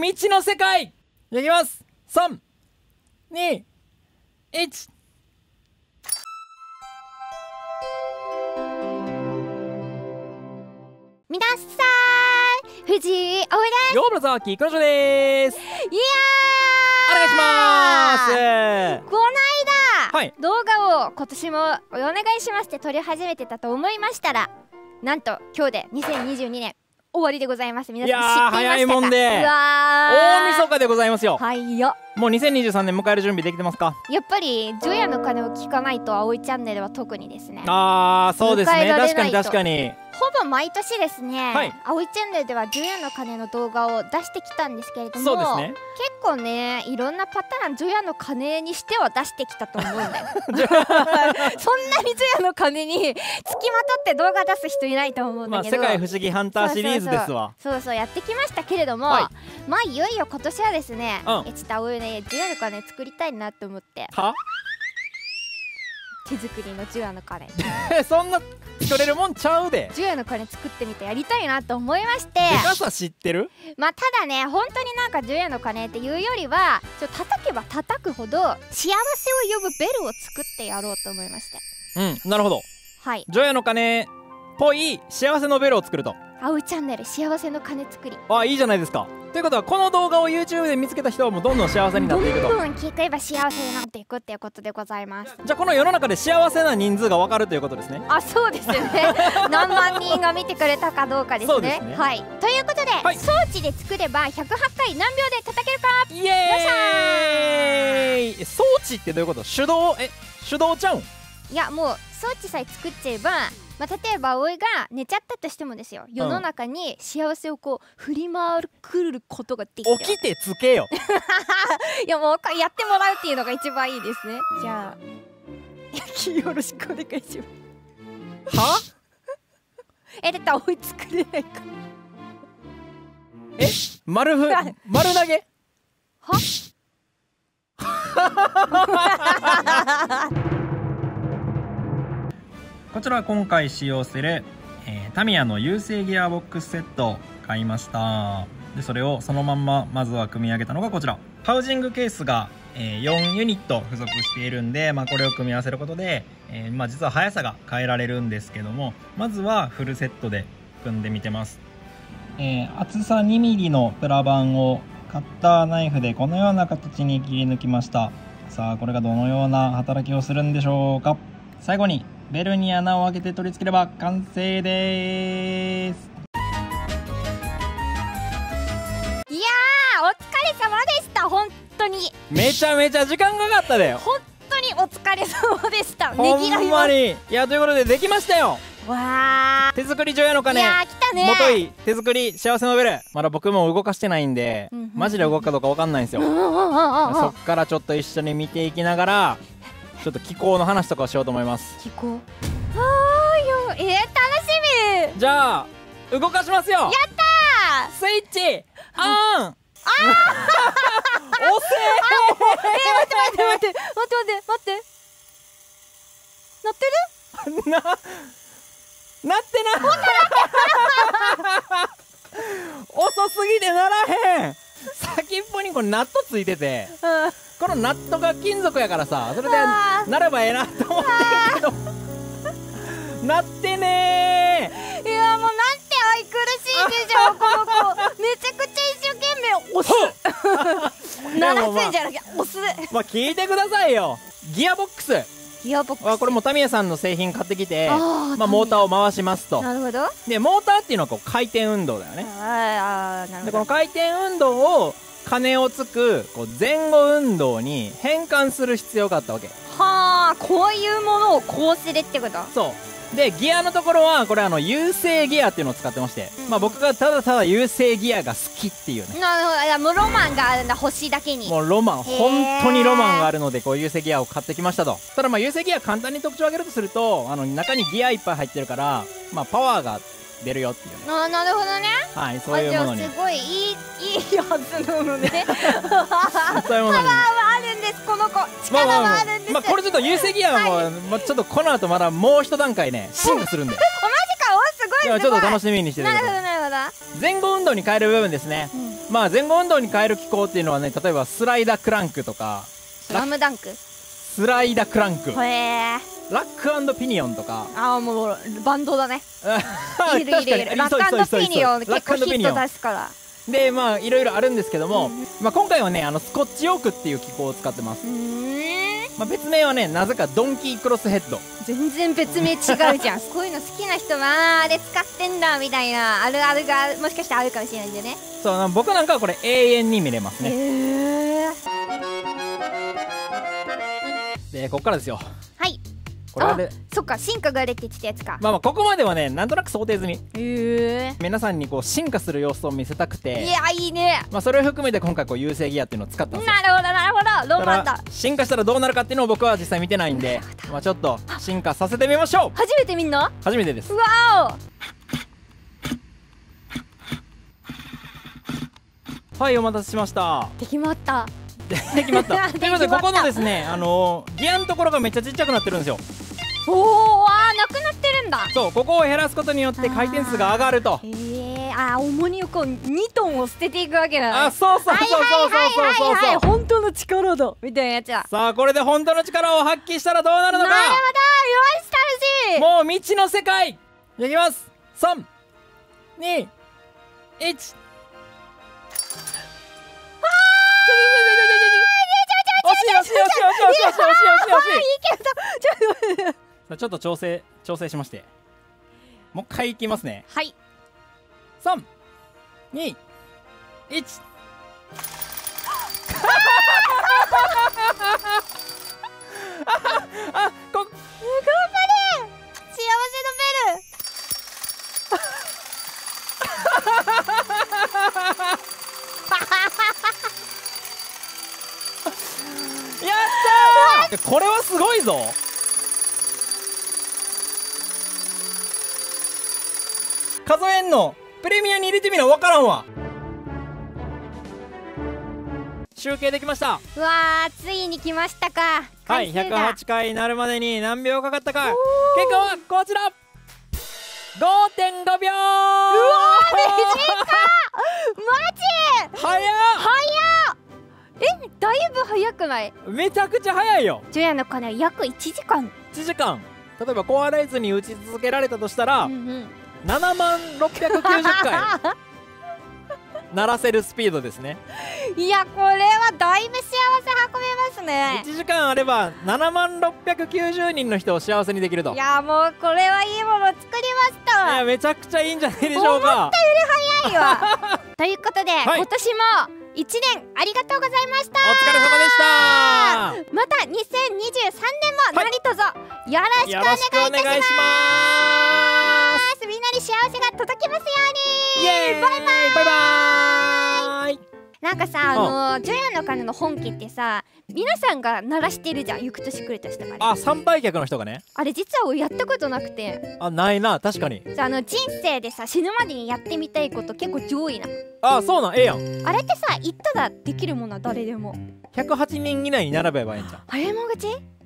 未知の世界。いきます。321皆さん藤井おいでヨーブラザーキークラジョです。いやお願いします。この間、はい。動画を今年もお願いしますって撮り始めてたと思いましたらなんと今日で2022年終わりでございます。皆さん知っていましたか？早いもんで。うわ大晦日でございますよ。はいよ。もう2023年迎える準備できてますか？やっぱり除夜の鐘を聞かないと葵チャンネルは特にですね。あーそうですね。確かに確かにほぼ毎年ですね、はい。葵チャンネルでは除夜の鐘の動画を出してきたんですけれどもね。結構ねいろんなパターン除夜の鐘にしては出してきたと思うんだよ そんなに除夜の鐘に つきまとって動画出す人いないと思うんまあだけど、世界不思議ハンターシリーズですわ。そうそうやってきましたけれども、はまあいよいよ今年はですね、うん。えちょっと葵ね除夜の鐘作りたいなと思って。は？手作りの除夜の鐘 そんな作れるもんちゃうで。除夜の鐘作ってみてやりたいなと思いまして。でかさ知ってる？まあただね本当になんか除夜の鐘っていうよりはちょ叩けば叩くほど幸せを呼ぶベルを作ってやろうと思いまして。うんなるほど。はい。除夜の鐘っぽい幸せのベルを作ると。あうチャンネル幸せの鐘作り。あいいじゃないですかということはこの動画を YouTube で見つけた人はもうどんどん幸せになどんっていくと。どん聞けば幸せになっていくっていうことでございます。じゃあこの世の中で幸せな人数が分かるということですね。あそうですよね。何万人が見てくれたかどうかですね。ね。はい。ということで、はい。装置で作れば108回何秒で叩けるか。イエーイ。装置ってどういうこと？手動？え手動ちゃうん？いやもう装置さえ作っちゃえば、まあ、例えば葵が寝ちゃったとしてもですよ。世の中に幸せをこう振り回るくることができる起きてつけよ。いやもうやってもらうっていうのが一番いいですね。じゃあよろしくお願いします。は？えだって葵作れないから。え？丸ふ丸投げ？は？こちら今回使用する、えータミヤの有線ギアボックスセット買いました。でそれをそのまんままずは組み上げたのがこちら。ハウジングケースが、えー4ユニット付属しているんで、まあ、これを組み合わせることで、えーまあ、実は速さが変えられるんですけどもまずはフルセットで組んでみてます、えー厚さ 2mm のプラ板をカッターナイフでこのような形に切り抜きました。さあこれがどのような働きをするんでしょうか。最後にベルに穴を開けて取り付ければ完成です。いやーお疲れ様でした本当に。めちゃめちゃ時間かかったで。本当にお疲れ様でした。ほねぎらいんまにいやということでできましたよ。わ手作り除夜のーい鐘やー来たねもとい手作り幸せのベル。まだ僕も動かしてないんで、うんうん。マジで動くかどうかわかんないんですよ、うんうんうんうんうん。そっからちょっと一緒に見ていきながらちょっと気候の話とかをしようと思います。聞こうあーよえー、楽しみ。じゃあ動かしますよ。やったー。スイッチオン。押せえー、待って待って待って。待って待って。待ってなってる？ななってな 遅すぎてならへん。先っぽにこれナットついてて。うんこのナットが金属やからさそれでなればええなと思ってんけど。なってねいやもうなんて愛くるしいでしょこの子。めちゃくちゃ一生懸命押す。鳴らすんじゃなくて押す。まあ聞いてくださいよ。ギアボックス。ギアボックス。あこれもタミヤさんの製品買ってきてまあ、モーターを回しますと。なるほど。あでモーターっていうのはこう回転運動だよね。あーなるほど。でこの回転運動を鐘をつくこう前後運動に変換する必要があったわけ。はあこういうものをこうするってこと？そう。でギアのところはこれあの優勢ギアっていうのを使ってまして、うん。まあ僕がただただ優勢ギアが好きっていうね。なるほど。いやもうロマンがあるんだ星だけに。もうロマン本当にロマンがあるのでこう優勢ギアを買ってきましたと。ただまあ優勢ギア簡単に特徴を挙げるとするとあの中にギアいっぱい入ってるからまあパワーが出るよっていうね。あーなるほどね。はいそういうものに。すごいいいいいはずなのね。そういうものにあるんですこの子。力はあるんです、まあこれちょっと優勢ギアはもう、まあ、ちょっとこの後まだもう一段階ね進化するんで。おマジかおすごいすごい今ちょっと楽しみにしててくなるほどなるほど。前後運動に変える部分ですね。まあ前後運動に変える機構っていうのはね例えばスライダークランクとか。スラムダンク。スライダークランク。へえラックピニオンとか。ああもうバンドだね。いるいるいる。ラックピニオン結構ヒット出すから。でまあいろいろあるんですけども、うんまあ、今回はねあのスコッチオークっていう機構を使ってます。まあ、別名はねなぜかドンキークロスヘッド。全然別名違うじゃん。こういうの好きな人はあれ使ってんだみたいなあるあるがもしかしたらあるかもしれないんでね。そうな僕なんかはこれ永遠に見れますへねえでここからですよ。はいこれはでそっか進化があるって言ってたやつか。まあまあここまではねなんとなく想定済み。へえ。皆さんにこう進化する様子を見せたくいてやいいね。まあそれを含めて今回こう優勢ギアっていうのを使ったんですよ。なるほどなるほど。ロマンだ進化したらどうなるかっていうのを僕は実際見てないんでまあちょっと進化させてみましょう。初めて見んの？わ初めてです。お。はいお待たせしました。できまった。で決まった。でということでここのですねあのギアのところがめっちゃちっちゃくなってるんですよおおあーなくなってるんだ。そうここを減らすことによって回転数が上がると。へえあー重荷をこう2トンを捨てていくわけだ。ねあそうそうそうそうそうそうそう。本当の力だ。みたいなやつださあこれで本当の力を発揮したらどうなるのか。なるほどよし楽しい。もう未知の世界。いきます。3 2 1惜しい惜しい惜しい惜しい惜しい惜しい惜しい惜しいいいけどちょっと待ってさあちょっと調整調整しまして。もう一回いきますね。はい。3 2 1あこ頑張れ幸せのベル。やった ー。これはすごいぞ数えんのプレミアに入れてみな分からんわ。集計できました。うわーついに来ましたか。はい回数が。108回になるまでに何秒かかったか。結果はこちら。5.5秒。うわマジ？早っ。えだいぶ早くない？めちゃくちゃ早いよ。ジョヤの鐘約1時間。1時間。例えばコアライズに打ち続けられたとしたら、うんうん7万690回。鳴らせるスピードですね。いやこれはだいぶ幸せ運べますね。1時間あれば7万690人の人を幸せにできると。いやもうこれはいいもの作りました。いやめちゃくちゃいいんじゃないでしょうか。いわ ということで、い。今年も1年ありがとうございました。お疲れ様でした。また2023年も何卒よろしくお願いいよろしくおたし願いしまますに幸せが届きますように。すイエーイ。バイバイ。バイバイ。なんかさあのジョヤの鐘の本家ってさ皆さんが鳴らしてるじゃん行く年来る年とかにあ参拝客の人がね。あれ実は俺やったことなくて。あないな確かに。さあの人生でさ死ぬまでにやってみたいこと結構上位な。あそうなんええやん。あれってさ言ったらできるものは誰でも。108人以内に並べばええんじゃん早いもん勝ち？